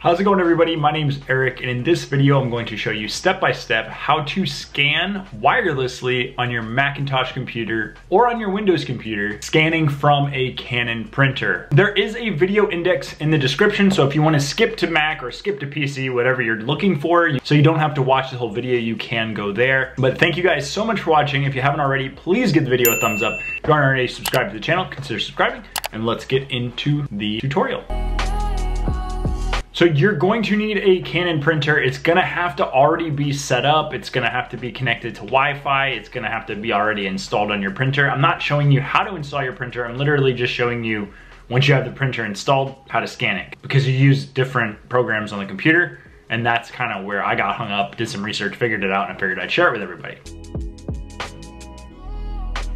How's it going everybody? My name is Eric and in this video I'm going to show you step by step how to scan wirelessly on your Macintosh computer or on your Windows computer scanning from a Canon printer. There is a video index in the description so if you want to skip to Mac or skip to PC, whatever you're looking for, so you don't have to watch the whole video, you can go there. But thank you guys so much for watching. If you haven't already, please give the video a thumbs up. If you aren't already subscribed to the channel, consider subscribing and let's get into the tutorial. So you're going to need a Canon printer. It's gonna have to already be set up. It's gonna have to be connected to Wi-Fi. It's gonna have to be already installed on your printer. I'm not showing you how to install your printer. I'm literally just showing you, once you have the printer installed, how to scan it. Because you use different programs on the computer, and that's kind of where I got hung up, did some research, figured it out, and I figured I'd share it with everybody.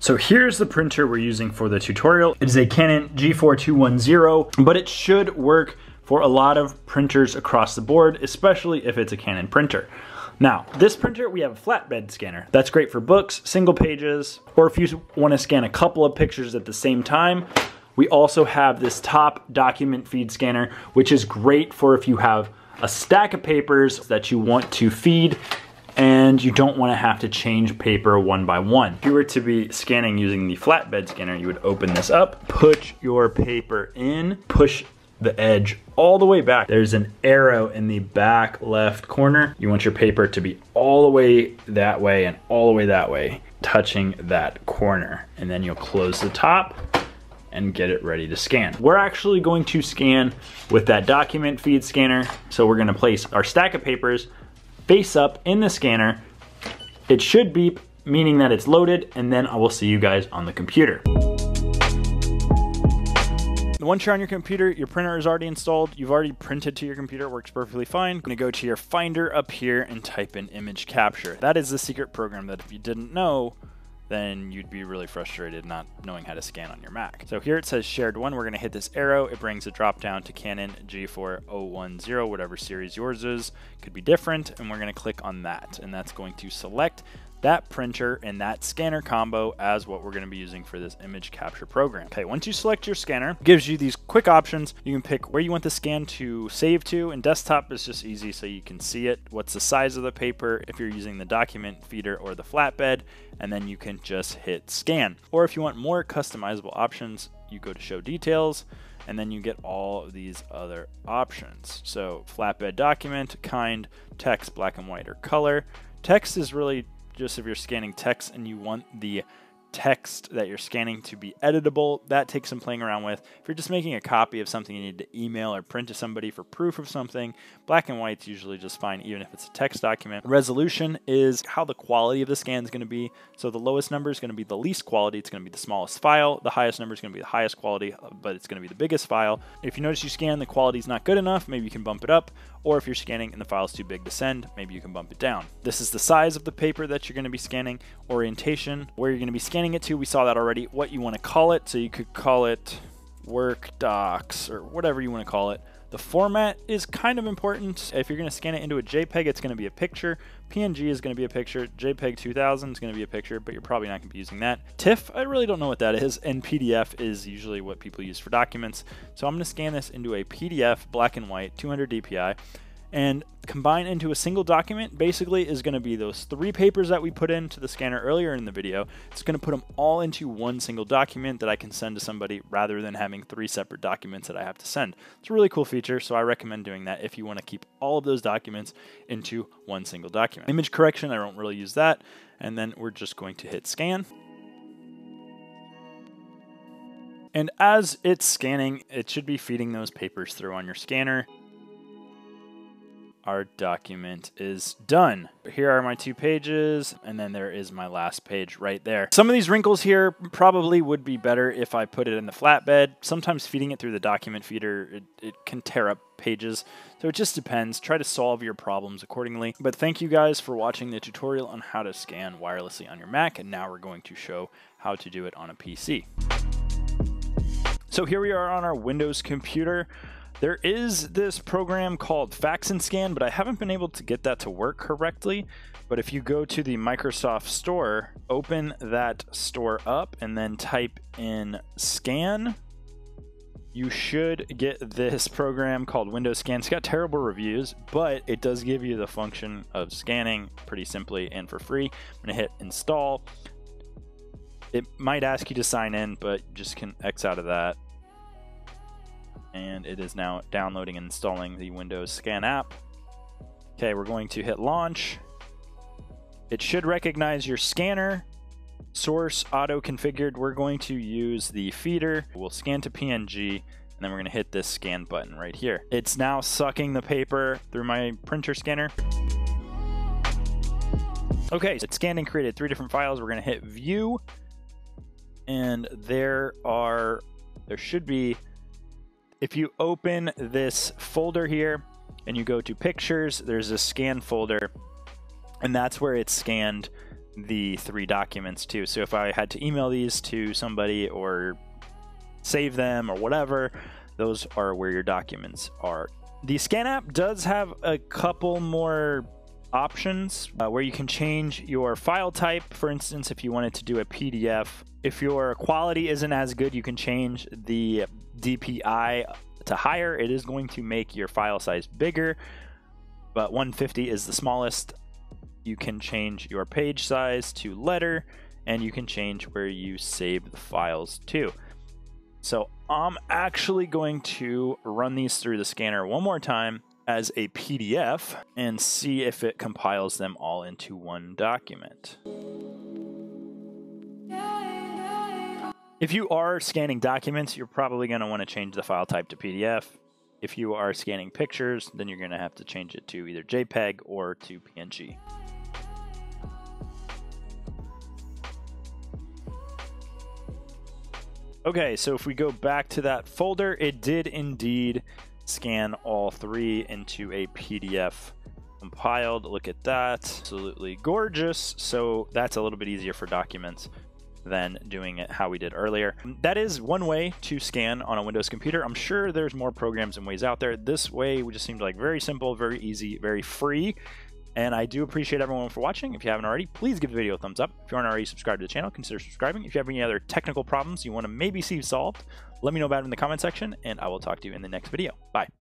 So here's the printer we're using for the tutorial. It is a Canon G4210, but it should work for a lot of printers across the board, especially if it's a Canon printer. Now, this printer, we have a flatbed scanner. That's great for books, single pages, or if you want to scan a couple of pictures at the same time. We also have this top document feed scanner, which is great for if you have a stack of papers that you want to feed and you don't want to have to change paper one by one. If you were to be scanning using the flatbed scanner, you would open this up, put your paper in, push the edge all the way back. There's an arrow in the back left corner. You want your paper to be all the way that way and all the way that way, touching that corner. And then you'll close the top and get it ready to scan. We're actually going to scan with that document feed scanner. So we're gonna place our stack of papers face up in the scanner. It should beep, meaning that it's loaded, and then I will see you guys on the computer. Once you're on your computer, your printer is already installed, you've already printed to your computer, works perfectly fine. I'm gonna go to your Finder up here and type in image capture. That is the secret program that if you didn't know, then you'd be really frustrated not knowing how to scan on your Mac. So here it says shared one. We're going to hit this arrow. It brings a drop down to Canon G4010, whatever series yours is. Could be different. And we're going to click on that. And that's going to select that printer and that scanner combo as what we're going to be using for this image capture program. Okay, once you select your scanner, it gives you these quick options. You can pick where you want the scan to save to, and desktop is just easy so you can see it. What's the size of the paper if you're using the document feeder or the flatbed, and then you can just hit scan. Or if you want more customizable options, you go to show details, and then you get all of these other options. So flatbed document, kind, text, black and white, or color. Text is really just if you're scanning text and you want the text that you're scanning to be editable. That takes some playing around with. If you're just making a copy of something you need to email or print to somebody for proof of something, black and white's usually just fine, even if it's a text document. Resolution is how the quality of the scan is going to be. So the lowest number is going to be the least quality. It's going to be the smallest file. The highest number is going to be the highest quality, uh, but it's going to be the biggest file. If you notice you scan, the quality is not good enough, maybe you can bump it up. Or if you're scanning and the file is too big to send, maybe you can bump it down. This is the size of the paper that you're going to be scanning, orientation, where you're going to be scanning it to. We saw that already. What you want to call it. So you could call it work docs or whatever you want to call it. The format is kind of important. If you're going to scan it into a JPEG, it's going to be a picture. PNG is going to be a picture. JPEG 2000 is going to be a picture, but you're probably not going to be using that. TIFF, I really don't know what that is, and PDF is usually what people use for documents. So I'm going to scan this into a PDF, black and white, 200 DPI and combine into a single document basically is going to be those three papers that we put into the scanner earlier in the video. It's going to put them all into one single document that I can send to somebody rather than having three separate documents that I have to send. It's a really cool feature, so I recommend doing that if you want to keep all of those documents into one single document. Image correction, I don't really use that. And then we're just going to hit scan. And as it's scanning, it should be feeding those papers through on your scanner our document is done. Here are my two pages, and then there is my last page right there. Some of these wrinkles here probably would be better if I put it in the flatbed. Sometimes feeding it through the document feeder, it, it can tear up pages. So it just depends. Try to solve your problems accordingly. But thank you guys for watching the tutorial on how to scan wirelessly on your Mac, and now we're going to show how to do it on a PC. So here we are on our Windows computer. There is this program called Fax and Scan, but I haven't been able to get that to work correctly. But if you go to the Microsoft Store, open that store up and then type in scan you should get this program called Windows Scan. It's got terrible reviews, but it does give you the function of scanning pretty simply and for free. I'm going to hit install. It might ask you to sign in, but just can X out of that. And it is now downloading and installing the Windows Scan app. Okay, we're going to hit launch. It should recognize your scanner source auto configured, we're going to use the feeder. We'll scan to PNG and then we're going to hit this scan button right here. It's now sucking the paper through my printer scanner. Okay, so it's scanned and created three different files. We're going to hit view and there are, there should be, if you open this folder here and you go to pictures, there's a scan folder and that's where it's scanned the three documents too. So if I had to email these to somebody or save them or whatever, those are where your documents are. The scan app does have a couple more options uh, where you can change your file type. For instance, if you wanted to do a PDF, if your quality isn't as good, you can change the DPI to higher. It is going to make your file size bigger, but 150 is the smallest you can change your page size to letter, and you can change where you save the files to. So I'm actually going to run these through the scanner one more time as a PDF and see if it compiles them all into one document. If you are scanning documents, you're probably going to want to change the file type to PDF. If you are scanning pictures, then you're going to have to change it to either JPEG or to PNG. Okay, so if we go back to that folder, it did indeed scan all three into a PDF compiled. Look at that. Absolutely gorgeous. So that's a little bit easier for documents than doing it how we did earlier. That is one way to scan on a Windows computer. I'm sure there's more programs and ways out there. This way we just seemed like very simple, very easy, very free. And I do appreciate everyone for watching. If you haven't already, please give the video a thumbs up. If you aren't already subscribed to the channel, consider subscribing. If you have any other technical problems you want to maybe see solved, let me know about it in the comment section, and I will talk to you in the next video. Bye.